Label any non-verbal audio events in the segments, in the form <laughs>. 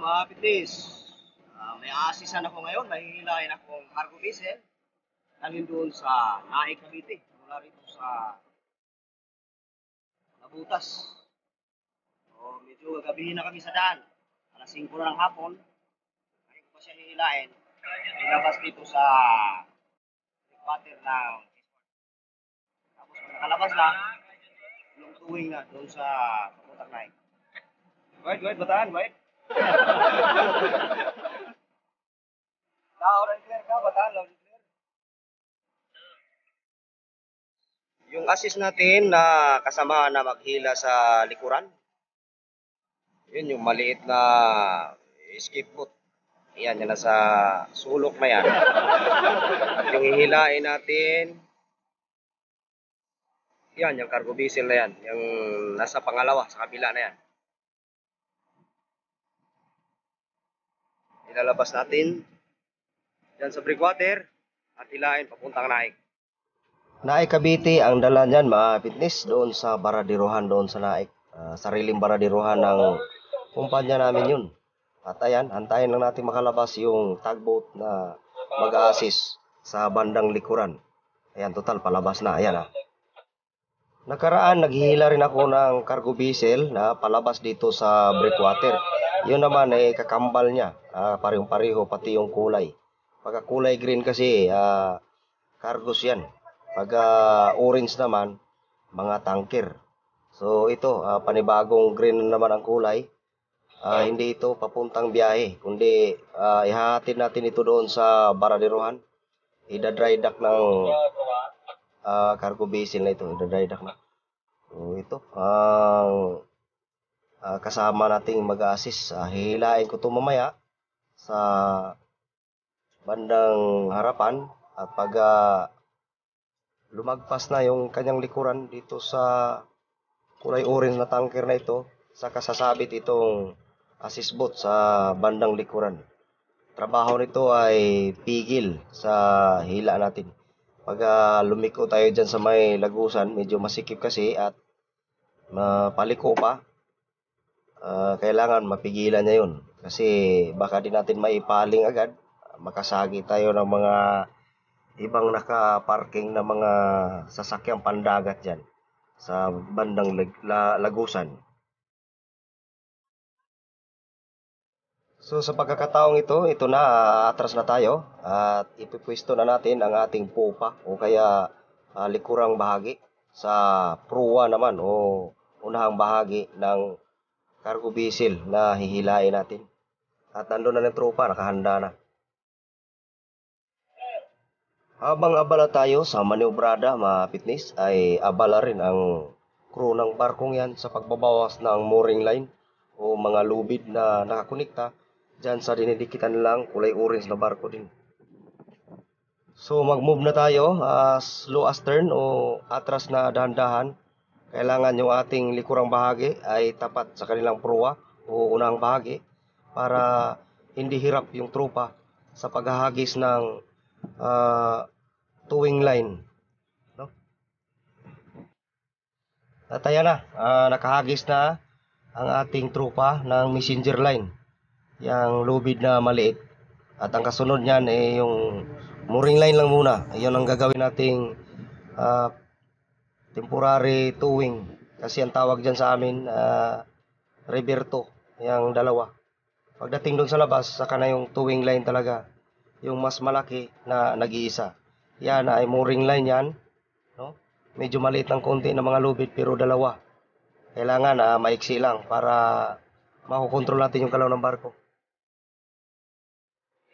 Mga pitlis. Ah, may aasisan ako ngayon. Mahihilahin akong cargo vessel. Dalhin doon sa Naik, Cavite. Mula rito sa Nabutas. So, medyo gagabihin na kami sa daan. Alas 5 na ng hapon. Ngayon ko pa siya hihilahin. Ilabas dito sa pattern ng tapos pag nakalabas na, yung tuwing na doon sa papuntang Naik. Wait, wait, bataan, wait. Ka, bataan, loud and clear. Yung assist natin na kasama na maghila sa likuran. Yun yung maliit na skip boot. Yan, yan nasa sulok na yan. At <laughs> yung hihilain natin, yan, yung cargo vessel na yan. Yung nasa pangalawa, sa kabila na yan. Ilalabas natin yan sa breakwater at hilain papuntang Naik. Naik Cavite ang dala niyan mga fitness doon sa Baradirohan doon sa Naik. Ah, sariling Baradirohan ng kumpanya namin yun. At ayan, antayin lang natin makalabas yung tugboat na mag-assist sa bandang likuran. Ayan, total, palabas na. Ayan ah. Nakaraan, naghihila rin ako ng cargo vessel na palabas dito sa breakwater. Yun naman ay kakambal niya. Ah, parehong-pareho, pati yung kulay. Pagka kulay green kasi, ah, cargos yan. Pagka orange naman, mga tanker. So ito, ah, panibagong green na naman ang kulay. Ah, hindi ito papuntang biyahe, kundi ah, ihahatid natin ito doon sa Baradirohan. Ida-dry dock ng ah, cargo vessel na ito, ida-dry dock na. So ito, ang ah, kasama nating mag-assist. Ah, hihilain ko ito mamaya sa bandang harapan at pag ah, lumagpas na yung kanyang likuran dito sa kulay orange na tanker na ito, saka sasabit itong assist boat sa bandang likuran. Trabaho nito ay pigil sa hila natin. Pag ah, lumiko tayo dyan sa may lagusan, medyo masikip kasi at mapaliko pa, ah, kailangan mapigilan niya yun. Kasi baka di natin maipaling agad, makasagi tayo ng mga ibang naka-parking na mga sasakyang pandagat dyan sa bandang lag- la- lagusan. So sa pagkakataong ito, ito na, atras na tayo at ipipwesto na natin ang ating pupa o kaya ah, likurang bahagi sa pruwa naman o unahang bahagi ng cargo vessel na hihilain natin. At nandun na ng tropa, nakahanda na. Habang abala tayo sa maniobrada mga fitness ay abala rin ang crew ng barkong yan sa pagbabawas ng mooring line o mga lubid na nakakonekta dyan sa dinidikitan lang kulay orange na barko din. So mag-move na tayo ah, slow astern o atras na dahan-dahan. Kailangan yung ating likurang bahagi ay tapat sa kanilang proa o unang bahagi para hindi hirap yung tropa sa paghahagis ng ah, towing line. No? At ayan na, ah, nakahagis na ang ating tropa ng messenger line. Yang lubid na maliit. At ang kasunod niyan ay yung mooring line lang muna. Ayun ang gagawin nating ah, temporary towing. Kasi ang tawag dyan sa amin, ah, reverto, yung dalawa. Pagdating doon sa labas, saka na yung towing line talaga. Yung mas malaki na nag-iisa. Yan ay mooring line yan. No? Medyo maliit ng konti ng mga lubid pero dalawa. Kailangan na maiksi lang para makokontrol natin yung galaw ng barko.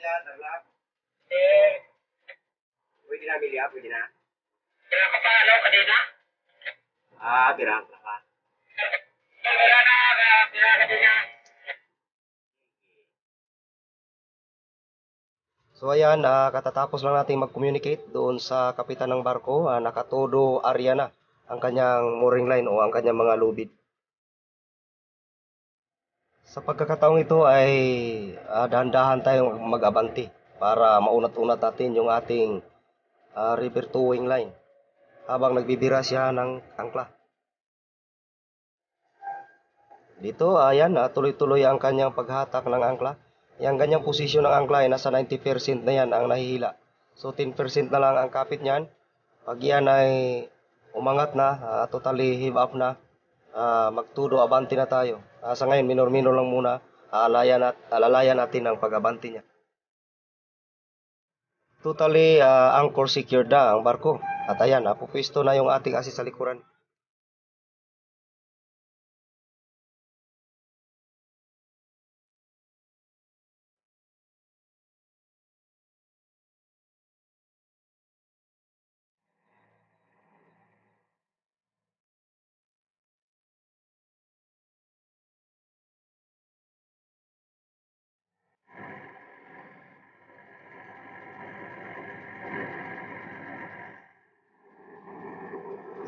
Pwede na Milya. Pwede na, Amelia. Pwede na. Kaya ka pa, ano, kanina? Ah, birang ka. Wala na, kaya kaya kanina. So ayan, ah, katatapos lang natin mag-communicate doon sa kapitan ng barko, ah, nakatodo area na ang kanyang mooring line o ang kanyang mga lubid. Sa pagkakataong ito ay ah, dahan-dahan tayong mag-abanti para maunat-unat natin yung ating ah, river towing line habang nagbibira siya ng angkla. Dito, ayan, ah, tuloy-tuloy ang kanyang paghatak ng angkla. Yang ganyang posisyon ng angkla ay nasa 90% na yan ang nahihila. So 10% na lang ang kapit niyan. Pag yan ay umangat na, ah, totally heave up na, ah, magtudo abanti na tayo. Ah, sa ngayon, minor-minor lang muna, alalayan, at, alalayan natin ang pag-abanti niya. Totally ah, anchor secured na ang barko. At ayan, napupwisto na yung ating asis sa likuran.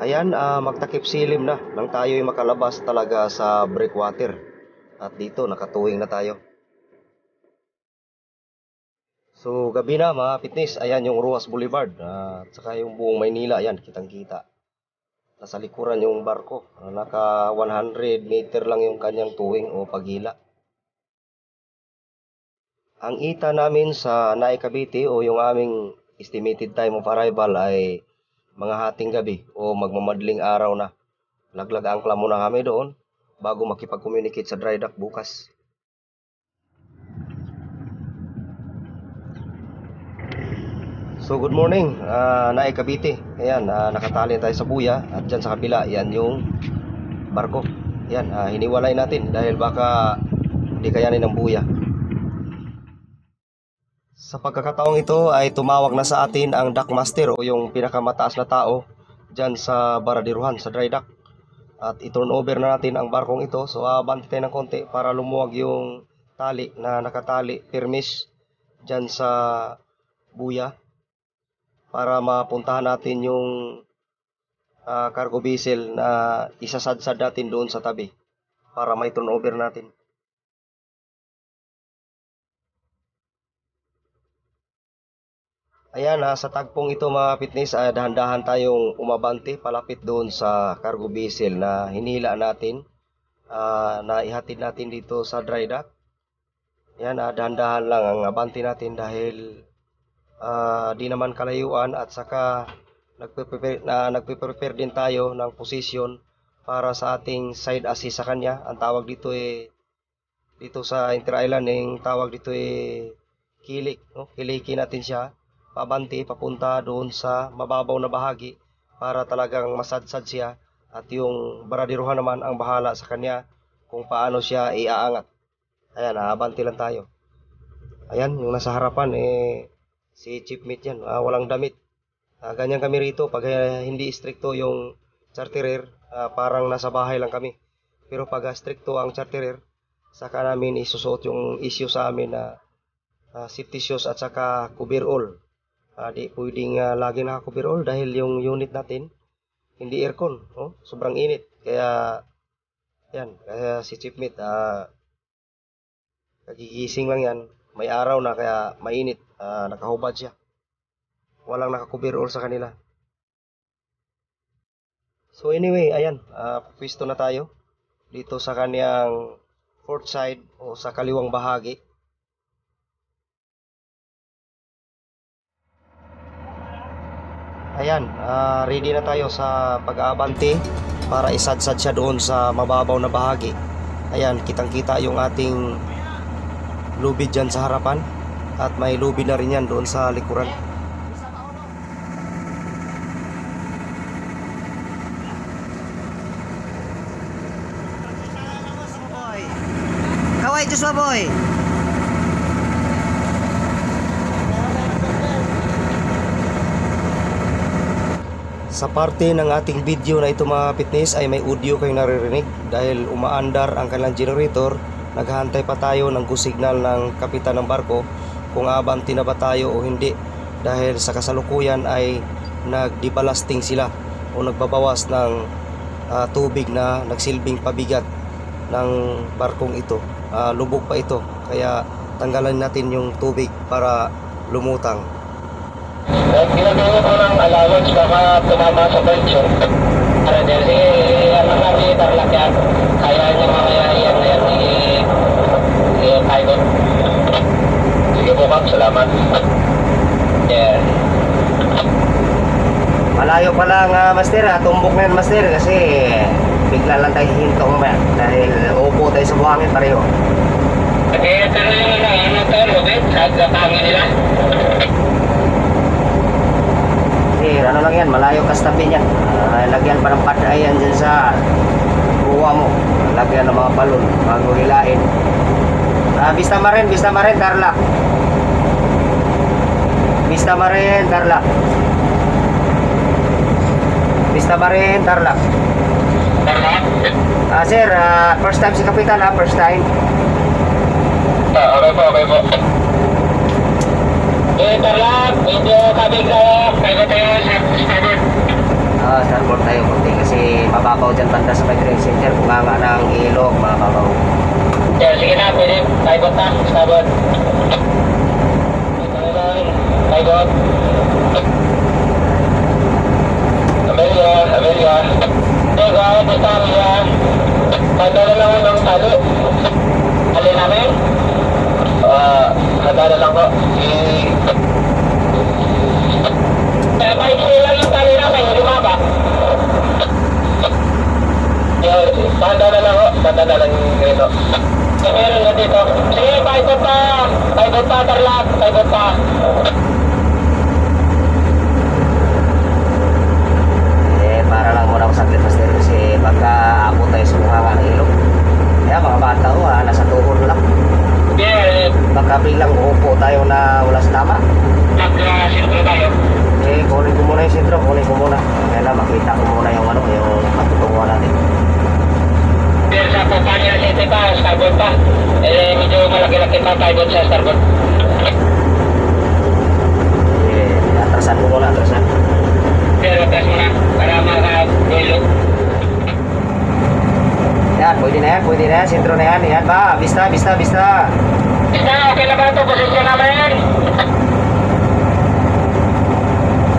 Ayan, ah, magtakip silim na nang tayo'y makalabas talaga sa breakwater. At dito, nakatuwing na tayo. So, gabi na mga fitness. Ayan yung Ruas Boulevard. ah, at saka yung buong Maynila, ayan, kitang-kita. Nasa likuran yung barko. Ah, naka 100 meter lang yung kanyang tuwing o paghila. Ang ita namin sa Naik Cavite o yung aming estimated time of arrival ay mga hating gabi o magmamadling araw na. Laglag angkla muna kami doon bago makipag-communicate sa dry dock bukas. So good morning, uh, Nae Cavite. Ayan, ah, nakatali tayo sa buya at dyan sa kabila, yan yung barko. Yan, ah, hiniwalay natin dahil baka hindi kayanin ng buya. Sa pagkakataong ito ay tumawag na sa atin ang dockmaster o yung pinakamataas na tao dyan sa Baradiruhan, sa dry dock. At i-turn over na natin ang barkong ito. So abanti tayo ng konti para lumuwag yung tali na nakatali, permis dyan sa buya. Para mapuntahan natin yung ah, cargo vessel na isasadsad natin doon sa tabi. Para may turn over natin. Ayan, ah, sa tagpong ito mga fitness, ah, dahan-dahan tayong umabante palapit doon sa cargo vessel na hinila natin. ah, na ihatid natin dito sa dry dock. Yan, ah, dahan-dahan lang ang abante natin dahil ah, di naman kalayuan at saka nagpe-prepare, na, nagpe-prepare din tayo ng posisyon para sa ating side assist sa kanya. Ang tawag dito eh dito sa Inter Island, yung tawag dito eh kilik, no? Kilikin natin siya pabante papunta doon sa mababaw na bahagi para talagang masadsad siya at yung baradiruhan naman ang bahala sa kanya kung paano siya iaangat. Ayan, aabante lang tayo. Ayan, yung nasa harapan eh si Chief Mate yan, ah, walang damit. Ah, ganyan kami rito pag eh, hindi stricto yung charterer, ah, parang nasa bahay lang kami. Pero pag ah, stricto ang charterer, saka namin isusuot yung issue sa amin na ah, safety shoes at saka coverall. Ah, di pwedeng uh, lagi naka-coverall dahil yung unit natin hindi aircon, oh, sobrang init. Kaya yan, kaya si Chief Mate ah kagigising lang yan, may araw na kaya mainit, ah, nakahubad siya. Walang naka-coverall sa kanila. So anyway, ayan, ah pwesto na tayo dito sa kaniyang port side o sa kaliwang bahagi. Ayan, ah, ready na tayo sa pag-aabante para isadsad siya doon sa mababaw na bahagi. Ayan, kitang-kita yung ating lubid dyan sa harapan at may lubid na rin yan doon sa likuran. Kaway Diyos boy. Sa parte ng ating video na ito mga fitness ay may audio kayong naririnig dahil umaandar ang kanilang generator. Naghahantay pa tayo ng signal ng kapitan ng barko kung abante na ba tayo o hindi dahil sa kasalukuyan ay nagdibalasting sila o nagbabawas ng ah, tubig na nagsilbing pabigat ng barkong ito. Ah, lubog pa ito kaya tanggalan natin yung tubig para lumutang. Ginagawa ko ng allowance baka tumama sa pension. Para sige, ano lang si Tarlac yan. Kaya niya mamaya yan na yan, sige, sige, tayo. Sige po, ma'am, salamat. Yeah. Malayo pa lang ah, master ha, tumbok na yan master kasi bigla lang tayo hihinto mamaya dahil upo tayo sa buhangin pareho. Okay, tanong na, ano to, Robert? Sa kapangin nila? Sir, ano lang yan, malayo ka sa tabi niyan. Ah, lagyan pa ng patayan dyan sa buwa mo. Lagyan ng mga balon bago hilain. Ah, Vista Marin, Vista Marin, Tarlac. Vista Marin, Tarlac. Vista Marin, Tarlac. Ah, sir, ah, first time si Kapitan ha, first time. Ah, okay po, okay po. Tarlac, medyo kabig kayo. Kaya tayo starboard. Ah, starboard tayo konti kasi mababaw dyan banda sa may train center. Kung nga ng ilog, mababaw. Yeah, sige na, pwede. Taibot na, starboard. Taibot. Amelia, Amelia. Teka, basta Amelia. Handa na lang ng tali. Alin namin? Ah, handa na lang ko. Eh, kahit sila yung tali namin, hindi ba? Yeah, handa na lang ko. Handa na lang. Eh, meron na dito. Sige, paibot pa. Paibot pa, Tarlac. Paibot pa. Eh, para lang muna ako saglit master kasi pagka abot tayo sa bunganga ng ilog. Kaya mga bata ko ha, nasa tuhod lang. Yeah, Baka biglang uupo tayo na wala sa tama. nag-sintro tayo. Eh, kunin ko muna yung sentro, kunin ko muna. Kaya makita ko muna yung ano, yung patutunguhan natin. Pero sa Pampanga City pa, starboard pa. Eh, medyo malaki-laki pa paibot sa starboard. Eh, atrasan ko muna, atrasan. Pero test mo na para maka-dulo. Yan, pwede na yan, pwede na yan, sentro na yan. Yan ba, vista, vista, vista. Basta, okay na ba ito? Posisyon namin.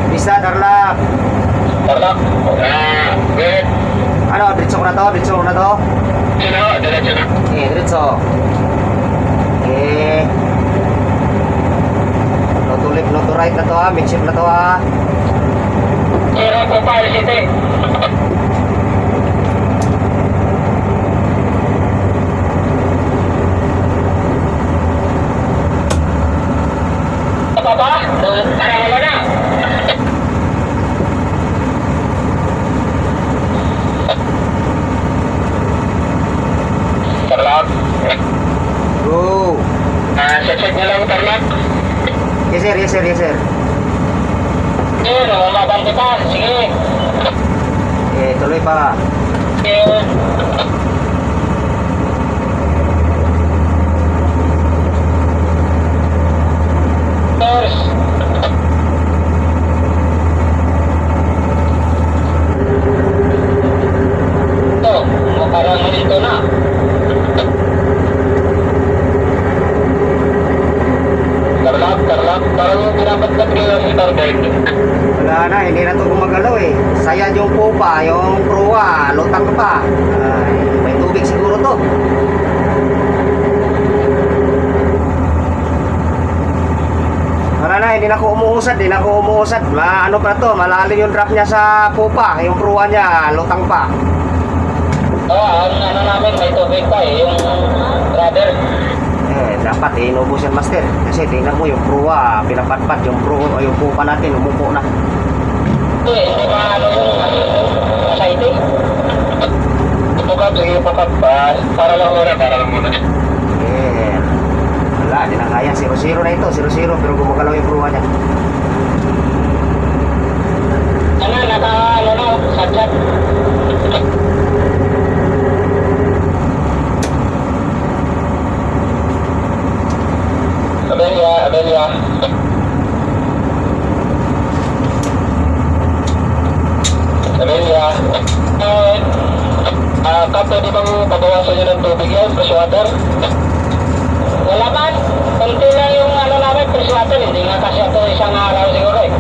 Vista, Tarlac. Tarlac. Ah, good. Ano, diretso ko na to, diretso ko na to. Sino? Diretso na. Eh, diretso. Eh. No to left, no to right na to ha, midship na to ha. Zero Pampanga City. Ba? Parang wala na. Tarlac. Go. Ah, set-set niya lang Tarlac. Yes sir, yes sir, yes sir. Eh, namamabang kita. Sige. Eh, tuloy pa. Eh, First. Ito, parang dito na. Tarlak, tarlak, parang yung pinapadlat ko yung starboard. Wala na, hindi na to gumagalaw eh. Sayad yung pupa, yung proa, lutang pa. Ay, may tubig siguro to. Wala na, hindi na ako umuusad, hindi na ako umuusad. Ma, ano pa to, malalim yung drop niya sa pupa, yung proa niya, lutang pa. Oo, ang ano namin, may tubig pa eh, yung rudder. Eh, dapat eh, inubos yan master. Kasi tingnan mo yung proa, pinapatpat yung proa, yung pupa natin, umupo na. Hindi, hindi ba ano yung exciting? Ito ka, sige pa ka pa, para lang muna, para lang muna. Eh, wala, di na kaya. 0-0 na ito, 0-0, pero gumagalaw yung proa niya. Ano, naka Katsak. Amelia, Amelia. Amelia. Eh, ah, Kap, pwede bang pabawasan nyo ng tubig yan, fresh water? Wala. Kunti lang yung ano namin, fresh water. Hindi nga kasi ako isang araw siguro eh.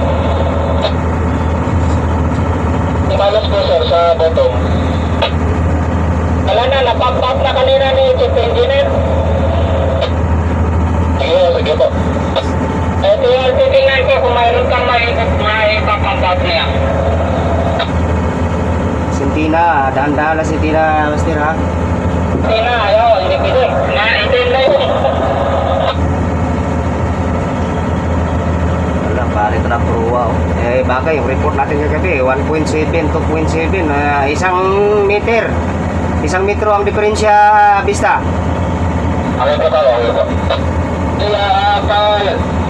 Ibalas po sir sa bottom. Wala na, napump up na kanina ni Chief Engineer. Sige, sige po. Ito yung titingnan ko kung mayroon kang up niya. Sintina, dahan-dahan lang Sintina, Master ha. Hindi na, pruwa. Oh. Eh, bagay, report natin kagabi, 1.7, 2.7, ah, isang meter. Isang metro ang diferensya, Bista. Tayo, okay po. Kaya, uh, pa,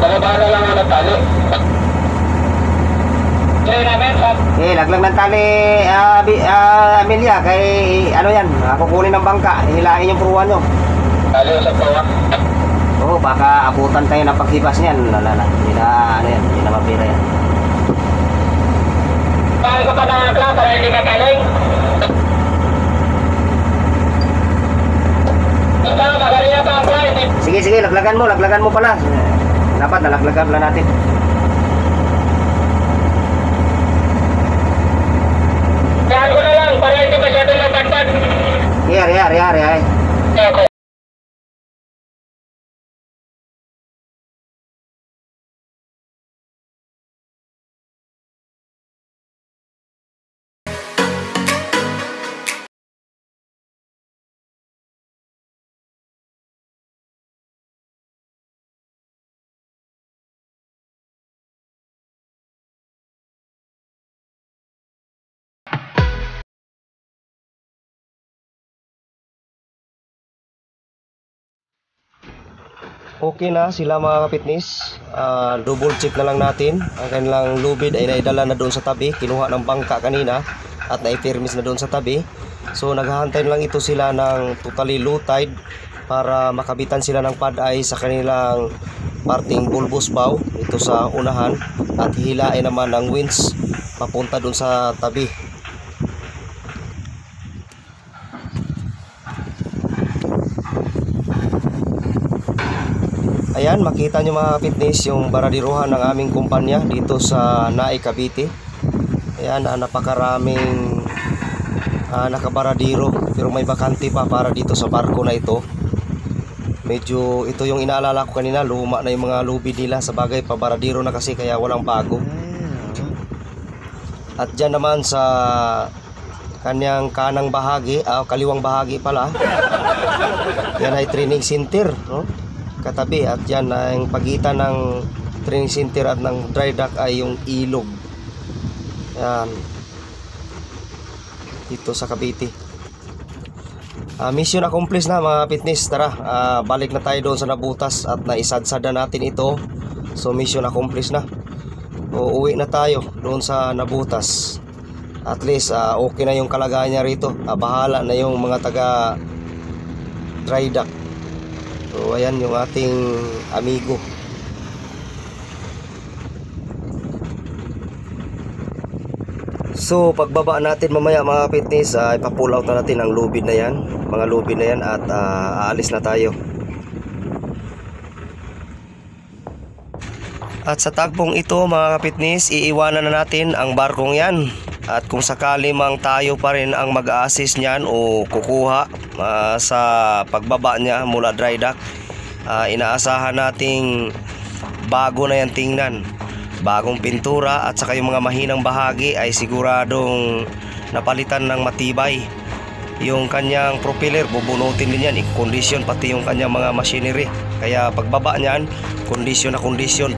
palabara lang ang natali. Eh, laglag ng tali, ah, Bi- ah, Amelia, kay, ano yan, ah, kukunin ng bangka, hilahin yung pruwa nyo. tali sa tawa. Oo, baka abutan tayo ng paghipas niyan. Lala, hindi na, ano yan, hindi na mapira yan. Paano ka pa nakakla para hindi ka na flight. Sige, sige, laglagan mo, laglagan mo pala. Dapat nalaglagan pala natin. Okay na sila mga kapitnis. Ah, double check na lang natin. Ang kanilang lubid ay naidala na doon sa tabi. Kinuha ng bangka kanina at naipirmis na doon sa tabi. So naghahantay lang ito sila ng totally low tide para makabitan sila ng pad eye sa kanilang parting bulbous bow ito sa unahan at hihilain naman ng winds papunta doon sa tabi. Ayan, makita nyo mga fitness yung baradiruhan ng aming kumpanya dito sa Naay, Cavite. Ayan, ah, napakaraming ah, nakabaradiro pero may bakante pa para dito sa barko na ito. Medyo ito yung inaalala ko kanina, luma na yung mga lubid nila sa bagay pabaradiro na kasi kaya walang bago. At dyan naman sa kanyang kanang bahagi, ah, kaliwang bahagi pala. Yan ay training center, no? Katabi at yan ang pagitan ng training center at ng dry dock ay yung ilog. Yan. Dito sa Cavite. Ah, mission accomplished na mga fitness. Tara, ah, balik na tayo doon sa nabutas at naisadsada natin ito. So mission accomplished na. Uuwi na tayo doon sa nabutas. At least ah, okay na yung kalagayan niya rito. Ah, bahala na yung mga taga dry dock. So ayan yung ating amigo. So pagbaba natin mamaya mga fitness ay ipapull out na natin ang lubid na yan Mga lubid na yan at ah, aalis na tayo At sa tagpong ito mga kapitnis, iiwanan na natin ang barkong yan. At kung sakali mang tayo pa rin ang mag-assist niyan o kukuha ah, sa pagbaba niya mula dry dock, ah, inaasahan nating bago na yan tingnan. Bagong pintura at saka yung mga mahinang bahagi ay siguradong napalitan ng matibay. Yung kanyang propeller, bubunutin din yan, i-condition pati yung kanyang mga machinery. Kaya pagbaba niyan, kondisyon na kondisyon